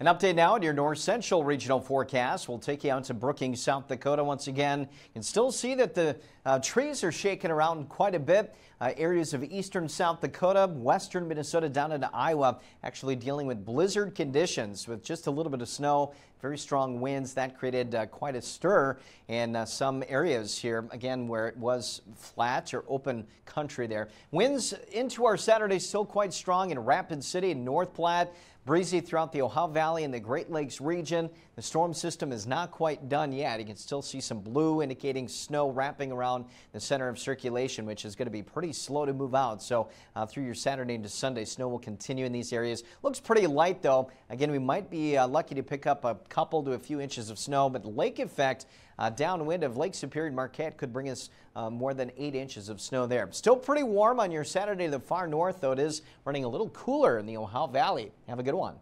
An update now on your north central regional forecast. We'll take you out to Brookings, South Dakota once again. You can still see that the uh, trees are shaking around quite a bit. Uh, areas of eastern South Dakota, western Minnesota, down into Iowa, actually dealing with blizzard conditions with just a little bit of snow, very strong winds. That created uh, quite a stir in uh, some areas here, again, where it was flat or open country there. Winds into our Saturday still quite strong in Rapid City and North Platte. Breezy throughout the Ohio Valley and the Great Lakes region. The storm system is not quite done yet. You can still see some blue indicating snow wrapping around the center of circulation, which is going to be pretty slow to move out. So uh, through your Saturday into Sunday, snow will continue in these areas. Looks pretty light though. Again, we might be uh, lucky to pick up a couple to a few inches of snow, but the lake effect uh, downwind of Lake Superior Marquette could bring us uh, more than eight inches of snow there. Still pretty warm on your Saturday the far north, though it is running a little cooler in the Ohio Valley. Have a good one.